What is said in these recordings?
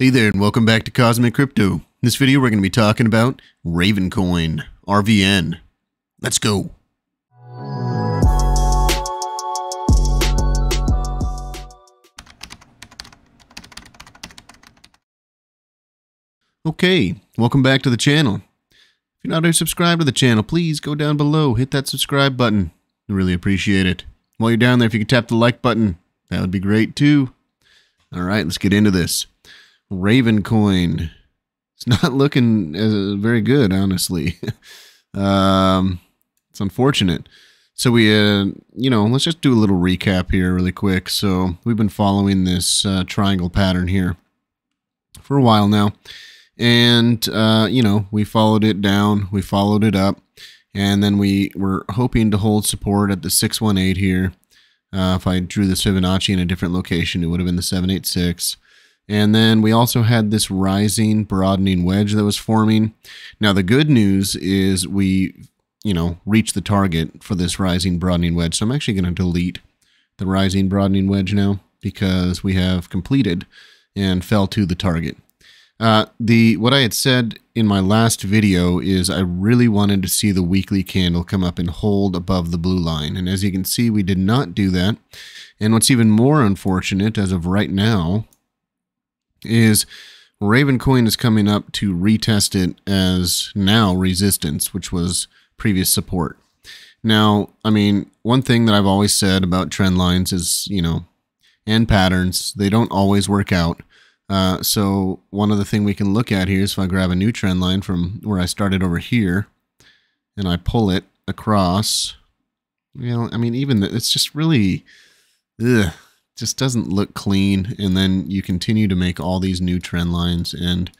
Hey there, and welcome back to Cosmic Crypto. In this video, we're going to be talking about Ravencoin, RVN. Let's go. Okay, welcome back to the channel. If you're not already subscribed to the channel, please go down below, hit that subscribe button. I really appreciate it. While you're down there, if you could tap the like button, that would be great too. All right, let's get into this. Ravencoin. It's not looking uh, very good, honestly. um, it's unfortunate. So we, uh, you know, let's just do a little recap here really quick. So we've been following this uh, triangle pattern here for a while now. And, uh, you know, we followed it down, we followed it up, and then we were hoping to hold support at the 618 here. Uh, if I drew this Fibonacci in a different location, it would have been the 786. And then we also had this rising, broadening wedge that was forming. Now, the good news is we, you know, reached the target for this rising, broadening wedge. So I'm actually going to delete the rising, broadening wedge now because we have completed and fell to the target. Uh, the what I had said in my last video is I really wanted to see the weekly candle come up and hold above the blue line. And as you can see, we did not do that. And what's even more unfortunate as of right now is Raven Coin is coming up to retest it as now resistance, which was previous support. Now, I mean, one thing that I've always said about trend lines is, you know, and patterns, they don't always work out. Uh, so one other thing we can look at here is if I grab a new trend line from where I started over here and I pull it across, you know, I mean, even the, it's just really, ugh, just doesn't look clean. And then you continue to make all these new trend lines. And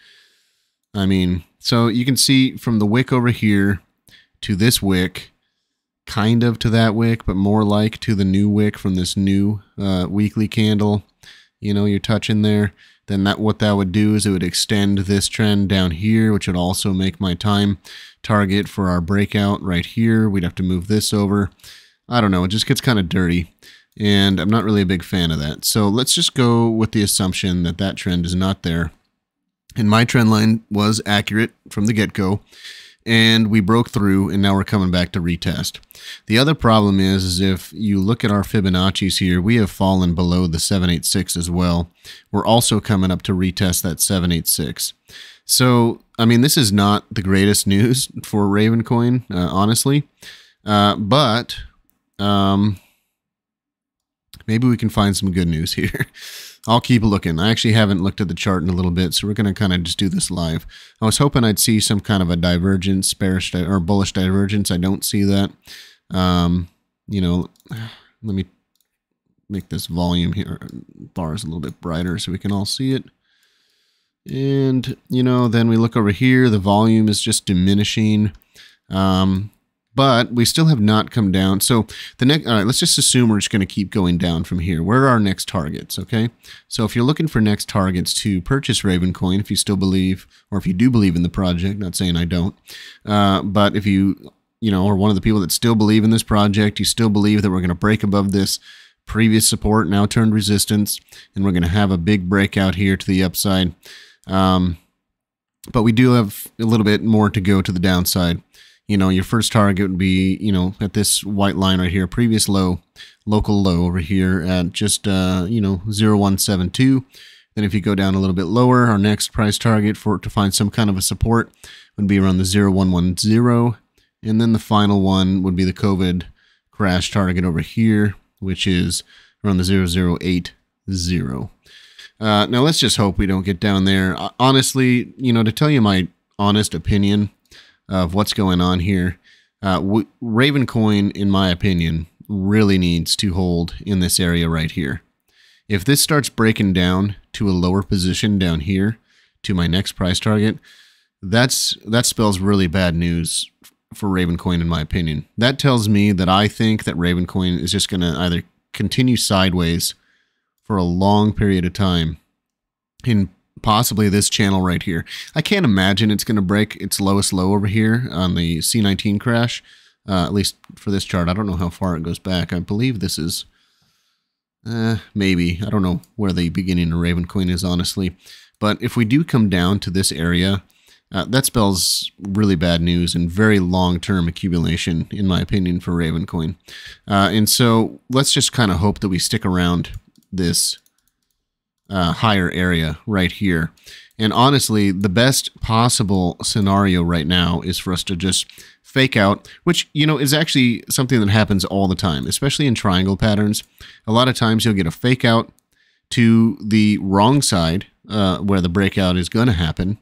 I mean, so you can see from the wick over here to this wick, kind of to that wick, but more like to the new wick from this new uh, weekly candle. You know, you're touching there then that what that would do is it would extend this trend down here, which would also make my time target for our breakout right here. We'd have to move this over. I don't know, it just gets kind of dirty, and I'm not really a big fan of that. So let's just go with the assumption that that trend is not there. And my trend line was accurate from the get-go and we broke through and now we're coming back to retest. The other problem is, is if you look at our Fibonacci's here, we have fallen below the 786 as well. We're also coming up to retest that 786. So, I mean, this is not the greatest news for Ravencoin, uh, honestly, uh, but um, maybe we can find some good news here. I'll keep looking. I actually haven't looked at the chart in a little bit, so we're going to kind of just do this live. I was hoping I'd see some kind of a divergence, bearish or bullish divergence. I don't see that. Um, you know, let me make this volume here bars a little bit brighter so we can all see it. And, you know, then we look over here, the volume is just diminishing. Um, but we still have not come down. So the next, all right, let's just assume we're just going to keep going down from here. Where are our next targets? Okay. So if you're looking for next targets to purchase Ravencoin, if you still believe, or if you do believe in the project, not saying I don't, uh, but if you, you know, are one of the people that still believe in this project, you still believe that we're going to break above this previous support, now turned resistance, and we're going to have a big breakout here to the upside. Um, but we do have a little bit more to go to the downside you know, your first target would be, you know, at this white line right here, previous low, local low over here at just, uh, you know, 0172. Then if you go down a little bit lower, our next price target for to find some kind of a support would be around the 0110. And then the final one would be the COVID crash target over here, which is around the 0080. Uh, now let's just hope we don't get down there. Honestly, you know, to tell you my honest opinion, of what's going on here. Uh, Ravencoin, in my opinion, really needs to hold in this area right here. If this starts breaking down to a lower position down here to my next price target, that's that spells really bad news for Ravencoin, in my opinion. That tells me that I think that Ravencoin is just going to either continue sideways for a long period of time in possibly this channel right here. I can't imagine it's going to break its lowest low over here on the C19 crash, uh, at least for this chart. I don't know how far it goes back. I believe this is, uh, maybe. I don't know where the beginning of Ravencoin is, honestly. But if we do come down to this area, uh, that spells really bad news and very long-term accumulation, in my opinion, for Ravencoin. Uh, and so let's just kind of hope that we stick around this uh, higher area right here. And honestly, the best possible scenario right now is for us to just fake out, which, you know, is actually something that happens all the time, especially in triangle patterns. A lot of times you'll get a fake out to the wrong side uh, where the breakout is going to happen.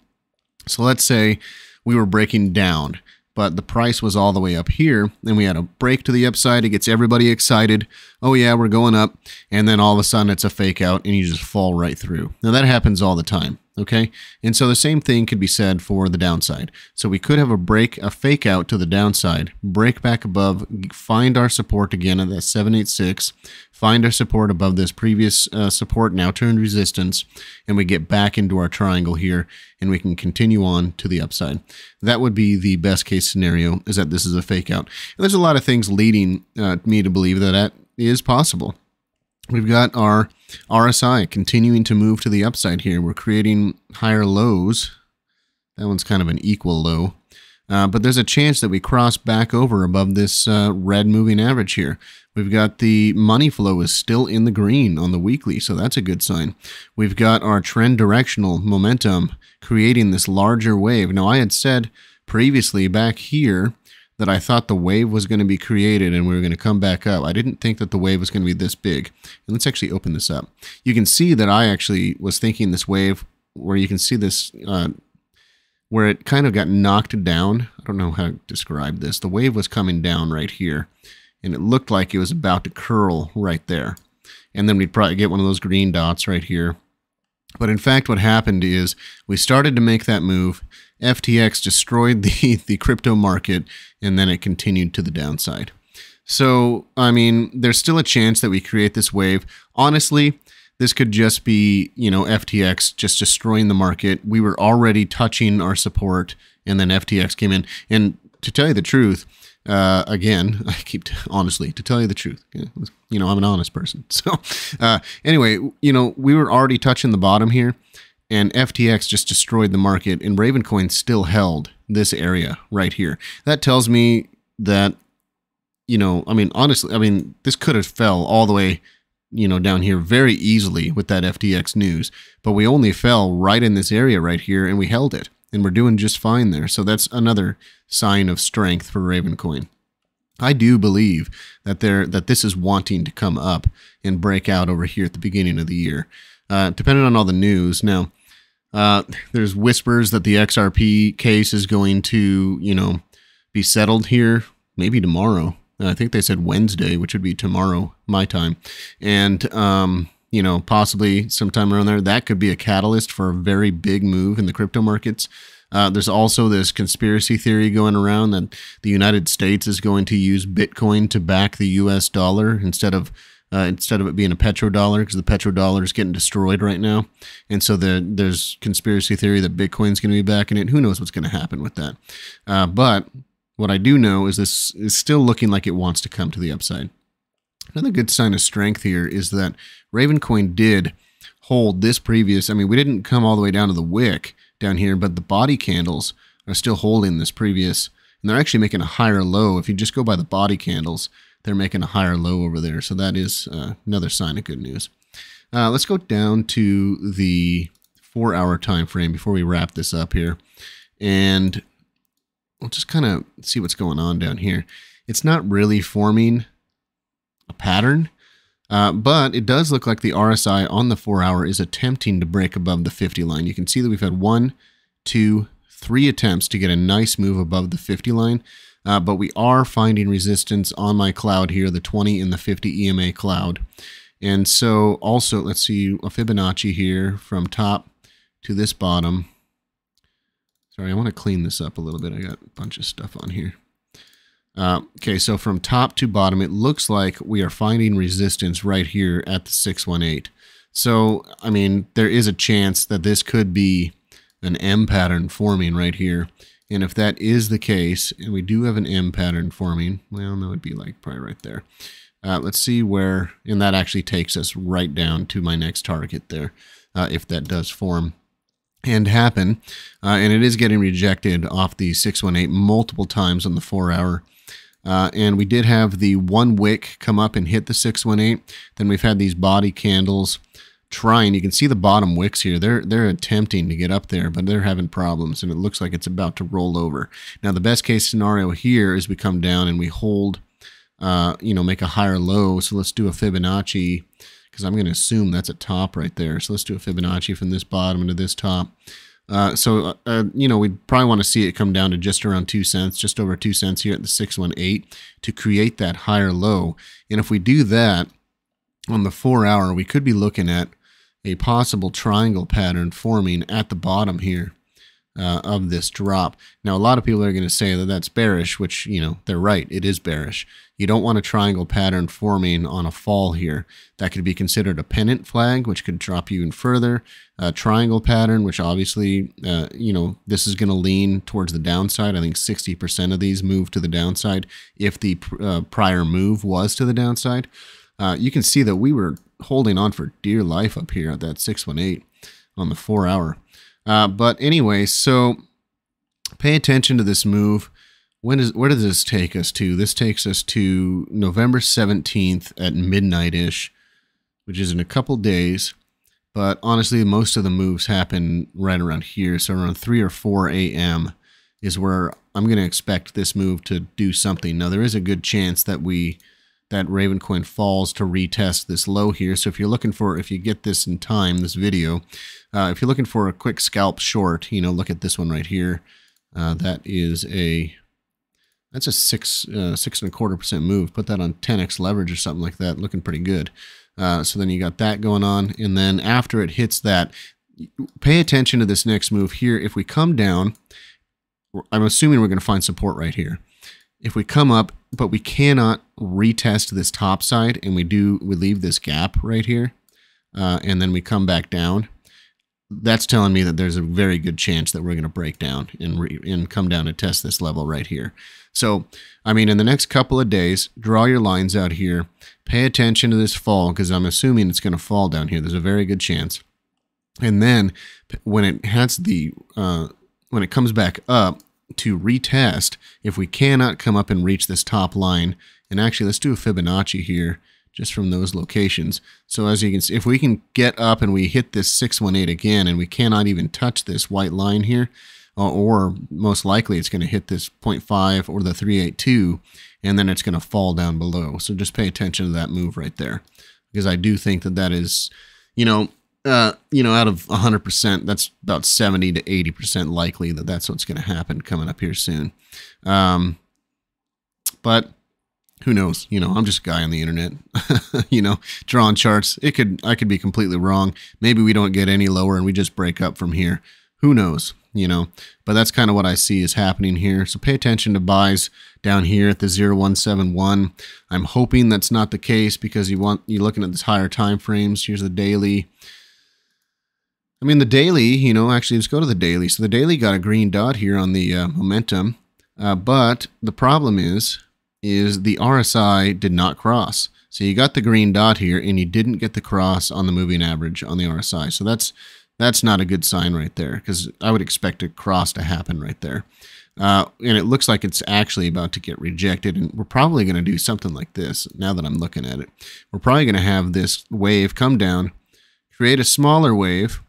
So let's say we were breaking down, but the price was all the way up here, and we had a break to the upside. It gets everybody excited. Oh, yeah, we're going up. And then all of a sudden it's a fake out, and you just fall right through. Now, that happens all the time. Okay. And so the same thing could be said for the downside. So we could have a break, a fake out to the downside, break back above, find our support again at that 786, find our support above this previous uh, support, now turned resistance, and we get back into our triangle here and we can continue on to the upside. That would be the best case scenario is that this is a fake out. And there's a lot of things leading uh, me to believe that that is possible. We've got our RSI continuing to move to the upside here. We're creating higher lows. That one's kind of an equal low. Uh, but there's a chance that we cross back over above this uh, red moving average here. We've got the money flow is still in the green on the weekly, so that's a good sign. We've got our trend directional momentum creating this larger wave. Now, I had said previously back here that I thought the wave was going to be created and we were going to come back up. I didn't think that the wave was going to be this big. And let's actually open this up. You can see that I actually was thinking this wave where you can see this, uh, where it kind of got knocked down. I don't know how to describe this. The wave was coming down right here and it looked like it was about to curl right there. And then we'd probably get one of those green dots right here. But in fact, what happened is we started to make that move FTX destroyed the, the crypto market and then it continued to the downside. So, I mean, there's still a chance that we create this wave. Honestly, this could just be, you know, FTX just destroying the market. We were already touching our support and then FTX came in. And to tell you the truth, uh, again, I keep t- honestly to tell you the truth. You know, I'm an honest person. So, uh, anyway, you know, we were already touching the bottom here, and FTX just destroyed the market, and Ravencoin still held this area right here. That tells me that, you know, I mean, honestly, I mean, this could have fell all the way, you know, down here very easily with that FTX news, but we only fell right in this area right here, and we held it, and we're doing just fine there. So that's another sign of strength for Ravencoin. I do believe that there that this is wanting to come up and break out over here at the beginning of the year. Uh, depending on all the news. Now, uh, there's whispers that the XRP case is going to, you know, be settled here maybe tomorrow. I think they said Wednesday, which would be tomorrow, my time. And, um, you know, possibly sometime around there, that could be a catalyst for a very big move in the crypto markets. Uh, there's also this conspiracy theory going around that the United States is going to use Bitcoin to back the US dollar instead of uh, instead of it being a petrodollar because the petrodollar is getting destroyed right now. And so the, there's conspiracy theory that Bitcoin's going to be backing it. Who knows what's going to happen with that? Uh, but what I do know is this is still looking like it wants to come to the upside. Another good sign of strength here is that Ravencoin did hold this previous. I mean, we didn't come all the way down to the wick down here, but the body candles are still holding this previous, and they're actually making a higher low. If you just go by the body candles, they're making a higher low over there. So that is uh, another sign of good news. Uh, let's go down to the four hour time frame before we wrap this up here. And we'll just kind of see what's going on down here. It's not really forming a pattern, uh, but it does look like the RSI on the four hour is attempting to break above the 50 line. You can see that we've had one, two, three attempts to get a nice move above the 50 line. Uh, but we are finding resistance on my cloud here, the 20 and the 50 EMA cloud. And so also, let's see a Fibonacci here from top to this bottom. Sorry, I want to clean this up a little bit. I got a bunch of stuff on here. Uh, okay, so from top to bottom, it looks like we are finding resistance right here at the 618. So, I mean, there is a chance that this could be an M pattern forming right here. And if that is the case, and we do have an M pattern forming, well, that would be like probably right there. Uh, let's see where, and that actually takes us right down to my next target there, uh, if that does form. and happen. Uh, and it is getting rejected off the 618 multiple times on the four hour. Uh, and we did have the one wick come up and hit the 618. Then we've had these body candles trying. You can see the bottom wicks here. They're they're attempting to get up there, but they're having problems, and it looks like it's about to roll over. Now, the best case scenario here is we come down and we hold, uh, you know, make a higher low. So let's do a Fibonacci because I'm going to assume that's a top right there. So let's do a Fibonacci from this bottom to this top. Uh, so, uh, uh you know, we'd probably want to see it come down to just around 2 cents, just over 2 cents here at the 618 to create that higher low. And if we do that on the 4 hour, we could be looking at a possible triangle pattern forming at the bottom here uh, of this drop. Now, a lot of people are going to say that that's bearish, which, you know, they're right. It is bearish. You don't want a triangle pattern forming on a fall here. That could be considered a pennant flag, which could drop you even further. A triangle pattern, which obviously, uh, you know, this is going to lean towards the downside. I think 60% of these move to the downside if the uh, prior move was to the downside. Uh, you can see that we were holding on for dear life up here at that 618 on the four hour. Uh, but anyway, so pay attention to this move. When is where does this take us to? This takes us to November 17th at midnight ish, which is in a couple days. But honestly, most of the moves happen right around here. So around 3 or 4 a.m. is where I'm going to expect this move to do something. Now, there is a good chance that we that Raven Ravencoin falls to retest this low here. So if you're looking for, if you get this in time, this video, uh, if you're looking for a quick scalp short, you know, look at this one right here. Uh, that is a, that's a six, uh, six and a quarter percent move. Put that on 10x leverage or something like that, looking pretty good. Uh, so then you got that going on. And then after it hits that, pay attention to this next move here. If we come down, I'm assuming we're going to find support right here if we come up, but we cannot retest this top side and we do, we leave this gap right here, uh, and then we come back down, that's telling me that there's a very good chance that we're going to break down and, re, and come down and test this level right here. So, I mean, in the next couple of days, draw your lines out here. Pay attention to this fall because I'm assuming it's going to fall down here. There's a very good chance. And then when it has the, uh, when it comes back up, to retest if we cannot come up and reach this top line. And actually, let's do a Fibonacci here just from those locations. So as you can see, if we can get up and we hit this 618 again and we cannot even touch this white line here, uh, or most likely it's going to hit this 0.5 or the 382, and then it's going to fall down below. So just pay attention to that move right there, because I do think that that is, you know, uh, you know, out of 100%, that's about 70 to 80% likely that that's what's going to happen coming up here soon. Um, but who knows? You know, I'm just a guy on the internet, you know, drawing charts. It could, I could be completely wrong. Maybe we don't get any lower and we just break up from here. Who knows? You know, but that's kind of what I see is happening here. So pay attention to buys down here at the 0171. I'm hoping that's not the case because you want, you're looking at this higher time frames. Here's the daily. I mean, the daily, you know, actually, let's go to the daily. So the daily got a green dot here on the uh, momentum, uh, but the problem is, is the RSI did not cross. So you got the green dot here, and you didn't get the cross on the moving average on the RSI. So that's that's not a good sign right there, because I would expect a cross to happen right there. Uh, and it looks like it's actually about to get rejected, and we're probably going to do something like this. Now that I'm looking at it, we're probably going to have this wave come down, create a smaller wave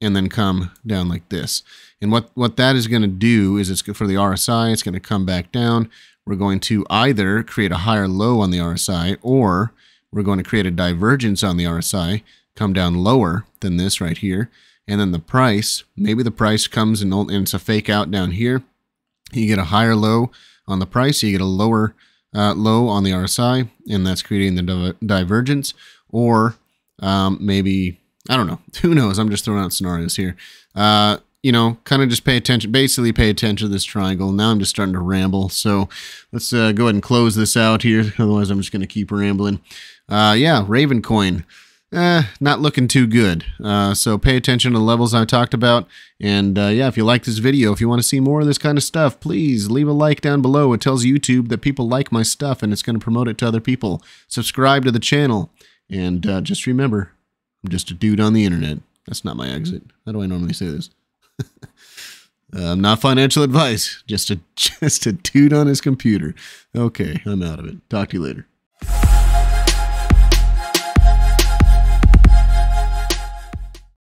and then come down like this. And what, what that is going to do is it's for the RSI, it's going to come back down. We're going to either create a higher low on the RSI or we're going to create a divergence on the RSI, come down lower than this right here. And then the price, maybe the price comes and, it's a fake out down here. You get a higher low on the price, you get a lower uh, low on the RSI, and that's creating the divergence. Or um, maybe I don't know. Who knows? I'm just throwing out scenarios here. Uh, you know, kind of just pay attention, basically pay attention to this triangle. Now I'm just starting to ramble. So let's uh, go ahead and close this out here. Otherwise, I'm just going to keep rambling. Uh, yeah, Ravencoin. Eh, not looking too good. Uh, so pay attention to the levels I talked about. And uh, yeah, if you like this video, if you want to see more of this kind of stuff, please leave a like down below. It tells YouTube that people like my stuff and it's going to promote it to other people. Subscribe to the channel. And uh, just remember, I'm just a dude on the internet. That's not my exit. How do I normally say this? um, not financial advice, just a just a dude on his computer. Okay, I'm out of it. Talk to you later.